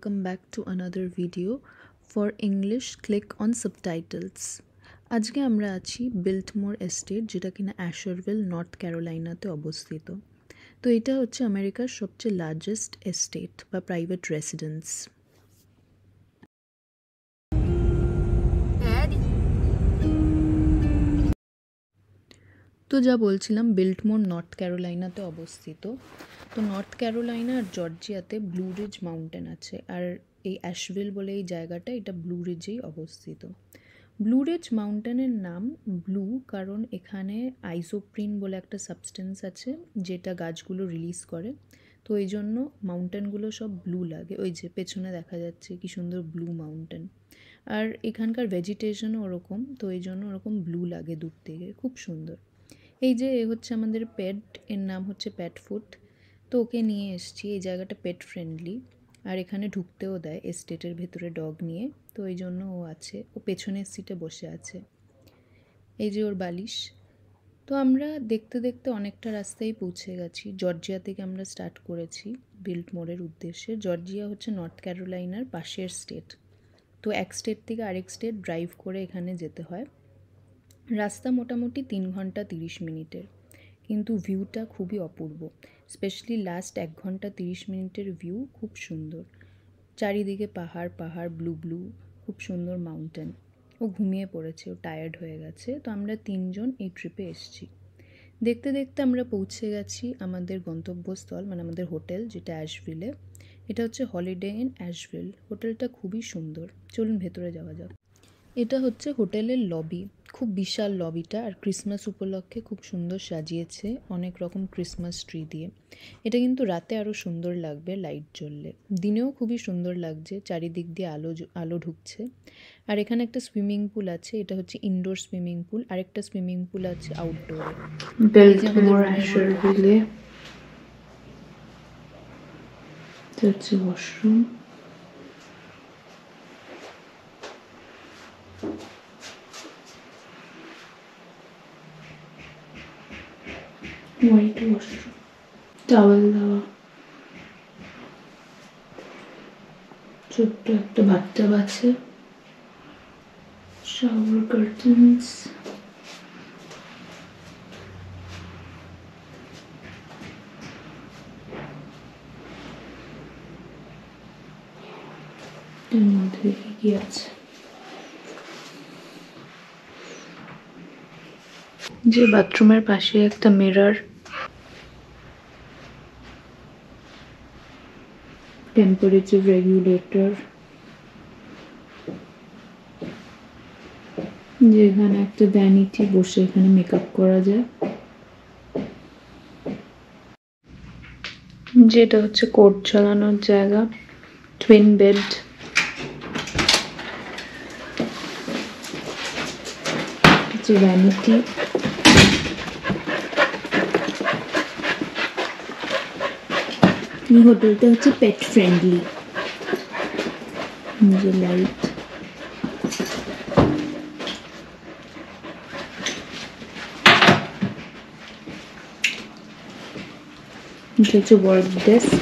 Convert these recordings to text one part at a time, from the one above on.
welcome back to another video. For English, click on subtitles. আজকে আমরা আছি বিল্টমোর estate যেটা কিনা অ্যাশারভিল নর্থ ক্যারোলাইনাতে অবস্থিত তো এটা হচ্ছে আমেরিকার সবচেয়ে লার্জেস্ট এস্টেট বা প্রাইভেট রেসিডেন্স তো যা বলছিলাম বিল্টমোর নর্থ ক্যারোলাইনাতে অবস্থিত তো নর্থ ক্যারোলাইনা আর জর্জিয়াতে ব্লু রিজ মাউন্টেন আছে। আর এই অ্যাশভিল বলে এই জায়গাটা, এটা ব্লু রিজেই অবস্থিত। ব্লু রিজ মাউন্টেনের নাম ব্লু কারণ এখানে আইসোপ্রিন বলে একটা সাবস্টেন্স আছে, যেটা গাছগুলো রিলিজ করে। তো এই জন্য মাউন্টেনগুলো সব ব্লু লাগে। ওই যে পেছনে দেখা যাচ্ছে কি সুন্দর ব্লু মাউন্টেন। আর এখানকার ভেজিটেশনও ওরকম, তো এই জন্য ওরকম ব্লু লাগে দূর থেকে। খুব সুন্দর। এই যে এ হচ্ছে আমাদের পেট, এর নাম হচ্ছে প্যাট ফুড তো ওকে নিয়ে এসছি, এই জায়গাটা পেট ফ্রেন্ডলি আর এখানে ঢুকতেও দেয় এস্টেটের ভেতরে ডগ নিয়ে। তো এই জন্য ও আছে, ও পেছনের সিটে বসে আছে। এই যে ওর বালিশ। তো আমরা দেখতে দেখতে অনেকটা রাস্তায় পৌঁছে গেছি। জর্জিয়া থেকে আমরা স্টার্ট করেছি বিল্ট মোড়ের উদ্দেশ্যে। জর্জিয়া হচ্ছে নর্থ ক্যারোলাইনার পাশের স্টেট তো এক স্টেট থেকে আরেক স্টেট ড্রাইভ করে এখানে যেতে হয়। রাস্তা মোটামুটি তিন ঘণ্টা তিরিশ মিনিটের। কিন্তু ভিউটা খুবই অপূর্ব। স্পেশালি লাস্ট এক ঘণ্টা তিরিশ মিনিটের ভিউ খুব সুন্দর। চারিদিকে পাহাড় পাহাড়, ব্লু ব্লু, খুব সুন্দর মাউন্টেন। ও ঘুমিয়ে পড়েছে, ও টায়ার্ড হয়ে গেছে। তো আমরা তিনজন এই ট্রিপে এসছি। দেখতে দেখতে আমরা পৌঁছে গেছি আমাদের গন্তব্যস্থল মানে আমাদের হোটেল, যেটা অ্যাশভিলে। এটা হচ্ছে হলিডে ইন অ্যাশভিল। হোটেলটা খুবই সুন্দর। চলুন ভেতরে যাওয়া যাক। এটা হচ্ছে হোটেলের লবি খুব বিশাল লবিটা আর ক্রিসমাস উপলক্ষে খুব সুন্দর সাজিয়েছে অনেক রকম ক্রিসমাস ট্রি দিয়ে। এটা কিন্তু রাতে আরও সুন্দর লাগবে লাইট জ্বললে। দিনেও খুবই সুন্দর লাগছে চারিদিক দিয়ে আলো আলো ঢুকছে। আর এখানে একটা সুইমিং পুল আছে এটা হচ্ছে ইনডোর সুইমিং পুল আরেকটা সুইমিং পুল আছে আউটডোরে হচ্ছে ওয়াশরুম হোয়াইট ওয়াশরুম টাওয়েল দেওয়া ছোট্ট একটা বাথটাব আছে শাওয়ার কার্টেন্স এর মধ্যে আছে যে বাথরুমের পাশে একটা মিরর টেম্পারেচার রেগুলেটর যেখানে একটা ভ্যানিটি বসে এখানে মেকআপ করা যায়। যেটা হচ্ছে কোট ঝালানোর জায়গা টুইন বেড যে ভ্যানিটি এই হোটেলটা হচ্ছে পেট ফ্রেন্ডলি যে লাইট এটা হচ্ছে ওয়ার্ক ডেস্ক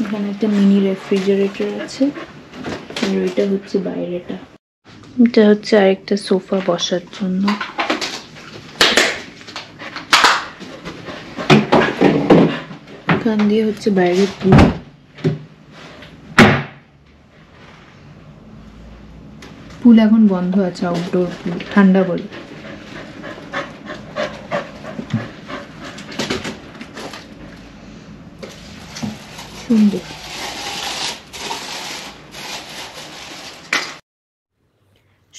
এখানে একটা মিনি রেফ্রিজারেটর আছে। আর ওইটা হচ্ছে বাইরেটা। এটা হচ্ছে আরেকটা সোফা বসার জন্য। এখান দিয়ে হচ্ছে বাইরে পুল এখন বন্ধ আছে আউটডোর পুল, ঠান্ডা বলে। সুন্দর।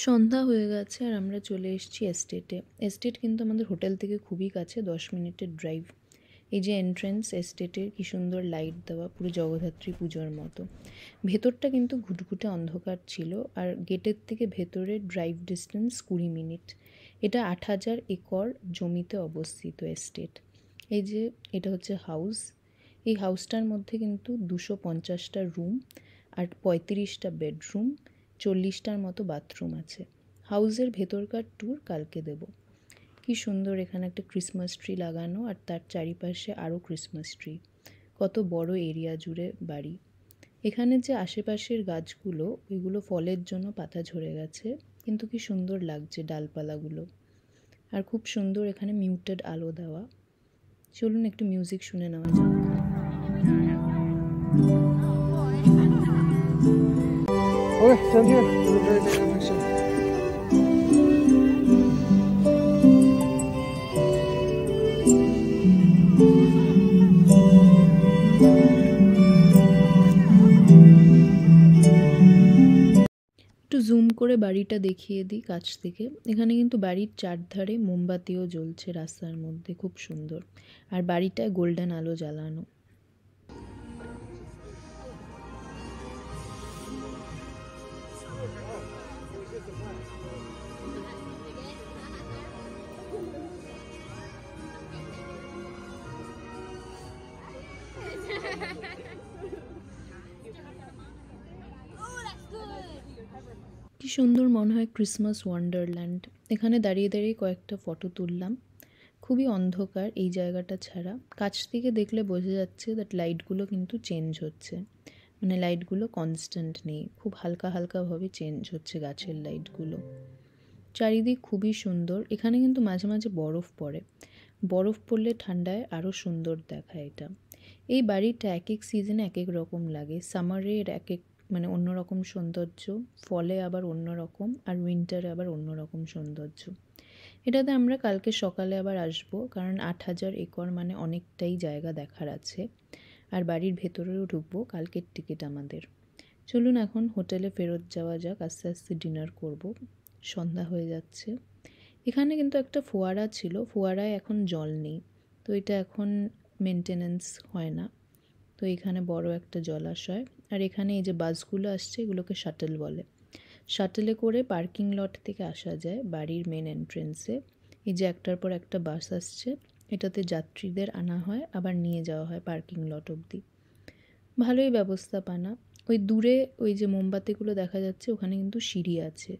সন্ধ্যা হয়ে গেছে আর আমরা চলে এসেছি এস্টেটে। এস্টেট কিন্তু আমাদের হোটেল থেকে খুবই কাছে, দশ মিনিটের ড্রাইভ। এই যে এন্ট্রেন্স এস্টেটের কী সুন্দর লাইট দেওয়া, পুরো জগদ্ধাত্রী পুজোর মতো। ভেতরটা কিন্তু ঘুটঘুটে অন্ধকার ছিল আর গেটের থেকে ভেতরে ড্রাইভ ডিস্টেন্স কুড়ি মিনিট। এটা আট হাজার একর জমিতে অবস্থিত এস্টেট। এই যে এটা হচ্ছে হাউস এই হাউসটার মধ্যে কিন্তু দুশো পঞ্চাশটা রুম আর পঁয়ত্রিশটা বেডরুম চল্লিশটার মতো বাথরুম আছে। হাউসের ভেতরকার ট্যুর কালকে দেব। কি সুন্দর এখানে একটা ক্রিসমাস ট্রি লাগানো আর তার চারিপাশে আরও ক্রিসমাস ট্রি কত বড় এরিয়া জুড়ে বাড়ি। এখানে যে আশেপাশের গাছগুলো, ওইগুলো ফলের জন্য পাতা ঝরে গেছে, কিন্তু কি সুন্দর লাগছে ডালপালাগুলো। আর খুব সুন্দর এখানে মিউটেড আলো দেওয়া। চলুন একটু মিউজিক শুনে নেওয়া যাক। Okay, stand here. একটু জুম করে বাড়িটা দেখিয়ে দিই কাছ থেকে। এখানে কিন্তু বাড়ির চারধারে মোমবাতিও জ্বলছে রাস্তার মধ্যে খুব সুন্দর। আর বাড়িটায় গোল্ডেন আলো জ্বালানো। কি সুন্দর মনে হয় ক্রিসমাস ওয়ান্ডারল্যান্ড। এখানে দাঁড়িয়ে দাঁড়িয়ে কয়েকটা ফটো তুললাম। খুবই অন্ধকার এই জায়গাটা ছাড়া। কাছ থেকে দেখলে বোঝা যাচ্ছে দ্যাট লাইটগুলো কিন্তু চেঞ্জ হচ্ছে। মানে লাইটগুলো কনস্ট্যান্ট নেই। খুব হালকা হালকাভাবে চেঞ্জ হচ্ছে গাছের লাইটগুলো চারিদিক খুবই সুন্দর। এখানে কিন্তু মাঝে মাঝে বরফ পড়ে। বরফ পড়লে ঠান্ডায় আরও সুন্দর দেখায় এটা। এই বাড়িটা এক এক সিজনে এক এক রকম লাগে। সামারে এর এক এক মানে অন্যরকম সৌন্দর্য, ফলে আবার অন্যরকম, আর উইন্টারে আবার অন্যরকম সৌন্দর্য। এটাতে আমরা কালকে সকালে আবার আসব, কারণ আট হাজার একর মানে অনেকটাই জায়গা দেখার আছে। আর বাড়ির ভেতরেও ঢুকবো, কালকের টিকিট আমাদের। চলুন এখন হোটেলে ফেরত যাওয়া যাক, আস্তে আস্তে ডিনার করব। সন্ধ্যা হয়ে যাচ্ছে। এখানে কিন্তু একটা ফোয়ারা ছিল, ফোয়ারায় এখন জল নেই। তো এটা এখন মেনটেনেন্স হয় না। তো এখানে বড় একটা জলাশয় আর এখানে এই যে বাসগুলো আসছে, এগুলোকে শাটেল বলে। শাটেলে করে পার্কিং লট থেকে আসা যায় বাড়ির মেন এন্ট্রেন্সে এই যে একটার পর একটা বাস আসছে, এটাতে যাত্রীদের আনা হয়, আবার নিয়ে যাওয়া হয় পার্কিং লট অবধি। ভালোই ব্যবস্থাপনা। ওই দূরে ওই যে মোমবাতিগুলো দেখা যাচ্ছে, ওখানে কিন্তু সিঁড়ি আছে।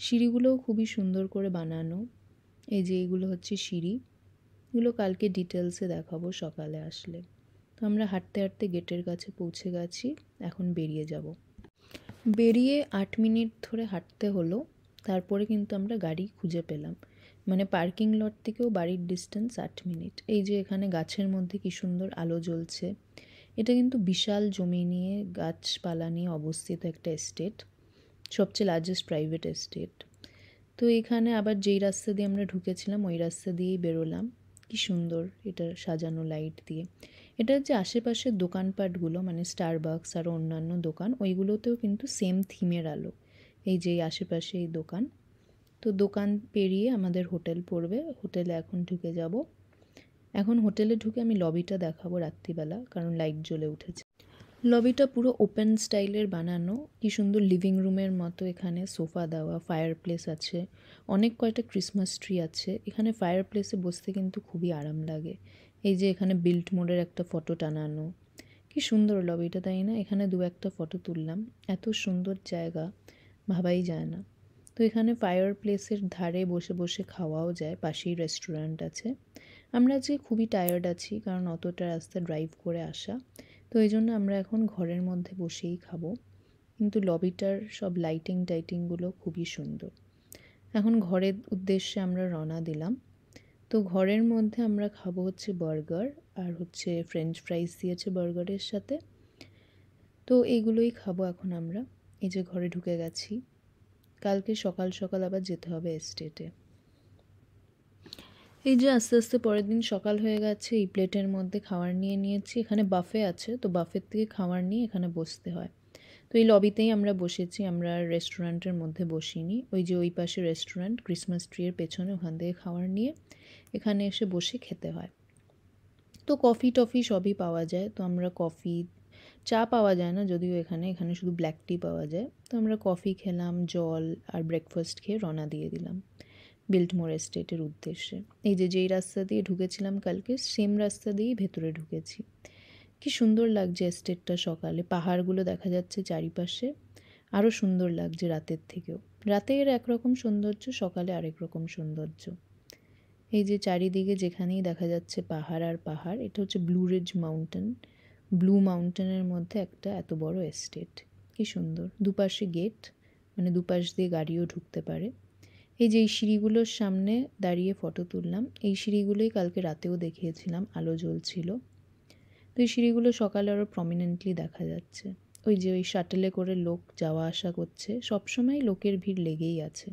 সিঁড়িগুলোও খুবই সুন্দর করে বানানো। এই যে এগুলো হচ্ছে সিঁড়ি। এগুলো কালকে ডিটেলসে দেখাবো সকালে আসলে। তো আমরা হাঁটতে হাঁটতে গেটের কাছে পৌঁছে গেছি, এখন বেরিয়ে যাব। বেরিয়ে আট মিনিট ধরে হাঁটতে হলো, তারপরে কিন্তু আমরা গাড়ি খুঁজে পেলাম। মানে পার্কিং লট থেকেও বাড়ির ডিস্টেন্স আট মিনিট। এই যে এখানে গাছের মধ্যে কি সুন্দর আলো জ্বলছে। এটা কিন্তু বিশাল জমি নিয়ে গাছপালা নিয়ে অবস্থিত একটা এস্টেট সবচেয়ে লার্জেস্ট প্রাইভেট এস্টেট তো এখানে আবার যেই রাস্তা দিয়ে আমরা ঢুকেছিলাম, ওই রাস্তা দিয়েই বেরোলাম। কি সুন্দর এটা সাজানো লাইট দিয়ে। এটার যে আশেপাশের দোকানপাটগুলো মানে স্টারবাক্স আর অন্যান্য দোকান, ওইগুলোতেও কিন্তু সেম থিমের আলো। এই যে আশেপাশে এই দোকান। তো দোকান পেরিয়ে আমাদের হোটেল পড়বে। হোটেলে এখন ঢুকে যাব। এখন হোটেলে ঢুকে আমি লবিটা দেখাবো রাত্রিবেলা, কারণ লাইট জ্বলে উঠেছে। লবিটা পুরো ওপেন স্টাইলের বানানো। কি সুন্দর লিভিং রুমের মতো এখানে সোফা দেওয়া ফায়ার প্লেস আছে। অনেক কয়টা ক্রিসমাস ট্রি আছে। এখানে ফায়ার প্লেসে বসতে কিন্তু খুবই আরাম লাগে। এই যে এখানে বিল্ট মোডের একটা ফটো টানানো। কি সুন্দর লবিটা তাই না? এখানে দু একটা ফটো তুললাম। এত সুন্দর জায়গা, ভাবাই যায় না। তো এখানে ফায়ার প্লেসের ধারে বসে বসে খাওয়াও যায়। পাশেই রেস্টুরেন্ট আছে। আমরা যে খুবই টায়ার্ড আছি, কারণ অতটা রাস্তা ড্রাইভ করে আসা। তো এই জন্য আমরা এখন ঘরের মধ্যে বসেই খাব। কিন্তু লবিটার সব লাইটিং টাইটিংগুলো খুবই সুন্দর। এখন ঘরের উদ্দেশ্যে আমরা রওনা দিলাম। তো ঘরের মধ্যে আমরা খাব হচ্ছে বার্গার আর হচ্ছে ফ্রেঞ্চ ফ্রাইস দিয়েছে বার্গারের সাথে। তো এইগুলোই খাব এখন আমরা। এই যে ঘরে ঢুকে গেছি। কালকে সকাল সকাল আবার যেতে হবে এস্টেটে এই যে আস্তে আস্তে পরের দিন সকাল হয়ে গেছে, এই প্লেটের মধ্যে খাবার নিয়ে নিয়েছি। এখানে বাফে আছে, তো বাফের থেকে খাবার নিয়ে এখানে বসতে হয়। তো এই লবিতেই আমরা বসেছি, আমরা রেস্টুরেন্টের মধ্যে বসিনি। ওই যে ওই পাশে রেস্টুরেন্ট, ক্রিসমাস ট্রির পেছনে ওখান থেকে খাবার নিয়ে এখানে এসে বসে খেতে হয়। তো কফি টফি সবই পাওয়া যায়, তো আমরা কফি, চা পাওয়া যায় না, যদিও এখানে এখানে শুধু ব্ল্যাক টি পাওয়া যায়। তো আমরা কফি খেলাম, জল আর ব্রেকফাস্ট খেয়ে রওনা দিয়ে দিলাম। বিল্টমোর এস্টেটের উদ্দেশ্যে। এই যে যেই রাস্তা দিয়ে ঢুকেছিলাম কালকে, সেম রাস্তা দিয়েই ভেতরে ঢুকেছি। কি সুন্দর লাগছে এস্টেটটা সকালে। পাহাড়গুলো দেখা যাচ্ছে চারিপাশে। আরও সুন্দর লাগছে রাতের থেকেও। রাতের একরকম সৌন্দর্য, সকালে আরেক রকম সৌন্দর্য। এই যে চারিদিকে যেখানেই দেখা যাচ্ছে পাহাড় আর পাহাড়, এটা হচ্ছে ব্লু রিজ মাউন্টেন। ব্লু মাউন্টেনের মধ্যে একটা এত বড় এস্টেট। কি সুন্দর। দুপাশে গেট মানে দুপাশ দিয়ে গাড়িও ঢুকতে পারে। এই যে এই সিঁড়িগুলোর সামনে দাঁড়িয়ে ফটো তুললাম, এই সিঁড়িগুলোই কালকে রাতেও দেখিয়েছিলাম, আলো জ্বলছিল। তো এই সিঁড়িগুলো সকালে আরও প্রমিনেন্টলি দেখা যাচ্ছে। ওই যে ওই শাটেলে করে লোক যাওয়া আসা করছে, সবসময় লোকের ভিড় লেগেই আছে।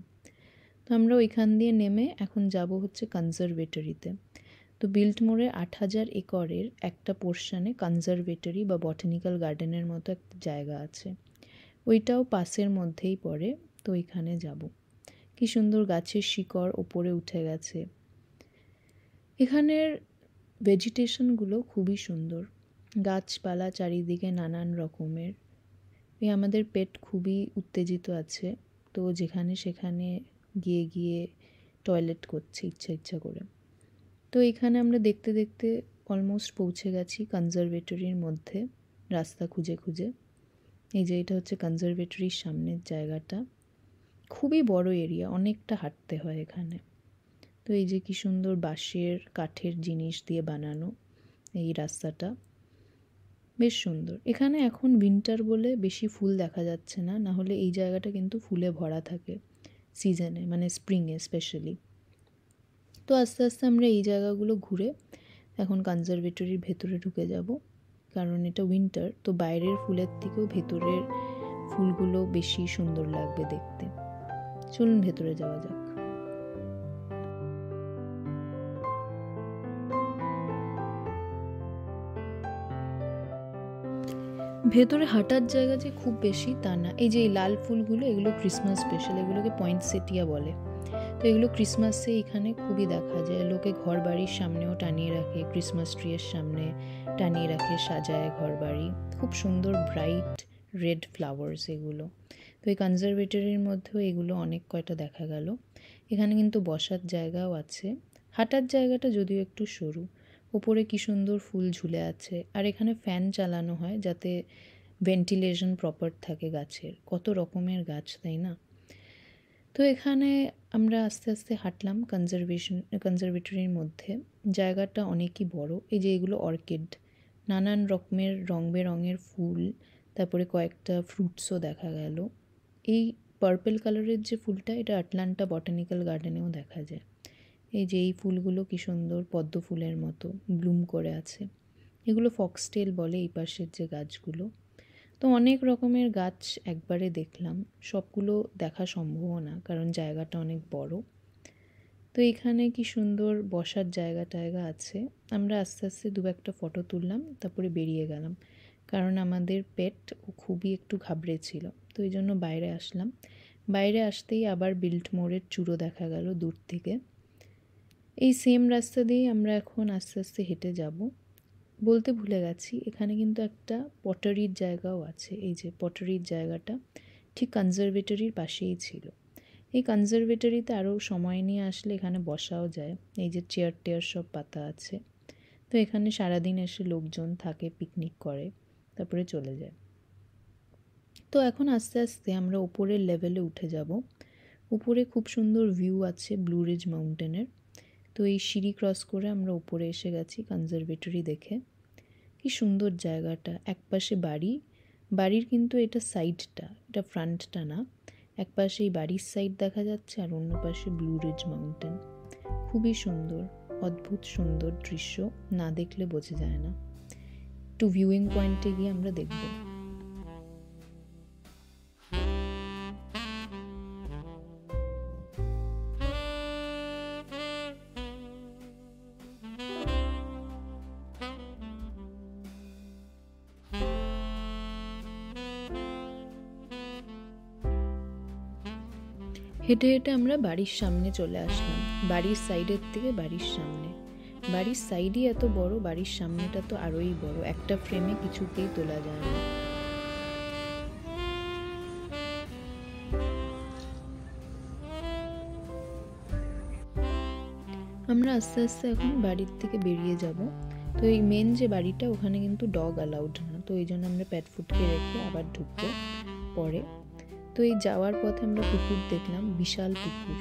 তো আমরা ওইখান দিয়ে নেমে এখন যাব হচ্ছে কনজারভেটরিতে তো বিল্টমোড়ে আট হাজার একরের একটা পোর্শনে কনজারভেটরি বা বটানিক্যাল গার্ডেনের মতো একটা জায়গা আছে। ওইটাও পাশের মধ্যেই পড়ে, তো ওইখানে যাব। কি সুন্দর গাছের শিকড় ওপরে উঠে গেছে। এখানের ভেজিটেশনগুলো খুবই সুন্দর। গাছপালা চারিদিকে নানান রকমের। এই আমাদের পেট খুবই উত্তেজিত আছে, তো যেখানে সেখানে গিয়ে গিয়ে টয়লেট করছে ইচ্ছা ইচ্ছা করে। তো এখানে আমরা দেখতে দেখতে অলমোস্ট পৌঁছে গেছি কনজারভেটরির মধ্যে, রাস্তা খুঁজে খুঁজে। এই যে এটা হচ্ছে কনজারভেটরির সামনের জায়গাটা। খুবই বড় এরিয়া অনেকটা হাঁটতে হয় এখানে। তো এই যে কি সুন্দর বাঁশের কাঠের জিনিস দিয়ে বানানো এই রাস্তাটা, বেশ সুন্দর। এখানে এখন উইন্টার বলে বেশি ফুল দেখা যাচ্ছে না না হলে এই জায়গাটা কিন্তু ফুলে ভরা থাকে সিজনে মানে স্প্রিংয়ে স্পেশালি তো আস্তে আস্তে আমরা এই জায়গাগুলো ঘুরে এখন কনজারভেটরির ভেতরে ঢুকে যাব, কারণ এটা উইন্টার তো বাইরের ফুলের থেকেও ভেতরের ফুলগুলো বেশি সুন্দর লাগবে দেখতে। চলুন ভেতরে যাওয়া যাক। ভেতরে হাঁটার জায়গা যে খুব বেশি তা না। এই যে এই লাল ফুলগুলো, এগুলো ক্রিসমাস স্পেশাল এগুলোকে পয়েন্ট সেটিয়া বলে। তো এগুলো ক্রিসমাসে এখানে খুবই দেখা যায়। লোকে ঘর বাড়ির সামনেও টানিয়ে রাখে ক্রিসমাস ট্রিয়ের সামনে টানিয়ে রাখে, সাজায় ঘর বাড়ি খুব সুন্দর ব্রাইট রেড ফ্লাওয়ার্স এগুলো। তো এই কনজারভেটরির মধ্যেও এগুলো অনেক কয়টা দেখা গেল। এখানে কিন্তু বসার জায়গাও আছে। হাঁটার জায়গাটা যদিও একটু সরু, ওপরে কি সুন্দর ফুল ঝুলে আছে। আর এখানে ফ্যান চালানো হয় যাতে ভেন্টিলেশন প্রপার থাকে গাছের। কত রকমের গাছ, তাই না? তো এখানে আমরা আস্তে আস্তে হাঁটলাম কনজারভেশন কনজারভেটরির মধ্যে। জায়গাটা অনেকই বড়। এই যে এগুলো অর্কিড নানান রকমের রং বেরঙের ফুল, তারপরে কয়েকটা ফ্রুটসও দেখা গেল। এই পার্পেল কালারের যে ফুলটা, এটা আটলান্টা বটানিক্যাল গার্ডেনেও দেখা যায়। এই যে এই ফুলগুলো কি সুন্দর পদ্ম ফুলের মতো ব্লুম করে আছে। এগুলো ফক্সটেল বলে এই পাশের যে গাছগুলো। তো অনেক রকমের গাছ একবারে দেখলাম। সবগুলো দেখা সম্ভব না, কারণ জায়গাটা অনেক বড়। তো এখানে কি সুন্দর বসার জায়গা টায়গা আছে। আমরা আস্তে আস্তে দু একটা ফটো তুললাম, তারপরে বেরিয়ে গেলাম। কারণ আমাদের পেট খুবই একটু ঘাবড়ে ছিল, তো এই জন্য বাইরে আসলাম। বাইরে আসতেই আবার বিল্ট মোড়ের চূড়ো দেখা গেল দূর থেকে। এই সেম রাস্তা দিয়েই আমরা এখন আস্তে আস্তে হেঁটে যাব। বলতে ভুলে গেছি, এখানে কিন্তু একটা পটারির জায়গাও আছে। এই যে পটারির জায়গাটা ঠিক কনজারভেটরির পাশেই ছিল। এই কনজারভেটরিতে আরও সময় নিয়ে আসলে এখানে বসাও যায়। এই যে চেয়ার টেয়ার সব পাতা আছে। তো এখানে সারাদিন এসে লোকজন থাকে পিকনিক করে। তারপরে চলে যায়। তো এখন আস্তে আস্তে আমরা উপরের লেভেলে উঠে যাব। উপরে খুব সুন্দর ভিউ আছে ব্লু রিজ মাউন্টেনের তো এই সিঁড়ি ক্রস করে আমরা উপরে এসে গেছি কনজারভেটরি দেখে। কি সুন্দর জায়গাটা, একপাশে বাড়ি। বাড়ির কিন্তু এটা সাইডটা এটা ফ্রন্টটা না। এক পাশে এই বাড়ির সাইড দেখা যাচ্ছে আর অন্য পাশে ব্লু রিজ মাউন্টেন খুবই সুন্দর, অদ্ভুত সুন্দর দৃশ্য, না দেখলে বোঝা যায় না। একটু ভিউইং পয়েন্টে গিয়ে আমরা দেখব। হেঁটে হেঁটে আমরা বাড়ির সামনে চলে আসলাম। বাড়ির সাইডের থেকে বাড়ির সামনে। বাড়ির সাইডই এত বড়, বাড়ির সামনেটা তো আরোই বড়। একটা ফ্রেমে কিছুতেই তোলা যায় না। আমরা আস্তে আস্তে এখন বাড়ির থেকে বেরিয়ে যাব। তো এই মেন যে বাড়িটা, ওখানে কিন্তু ডগ অ্যালাউড না। তো এই জন্য আমরা প্যাট ফুটকে রেখে আবার ঢুকবো পরে। তো এই যাওয়ার পথে আমরা পুকুর দেখলাম, বিশাল পুকুর।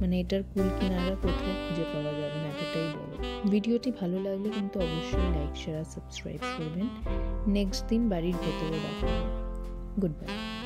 মানে এটার কুল কিনারা কোথাও খুঁজে পাওয়া যাবে না, এতটাই বড়। ভিডিওটি ভালো লাগলে কিন্তু অবশ্যই লাইক শেয়ার সাবস্ক্রাইব করবেন। নেক্সট দিন বাড়ির ভেতরে রাখবেন গুড বাই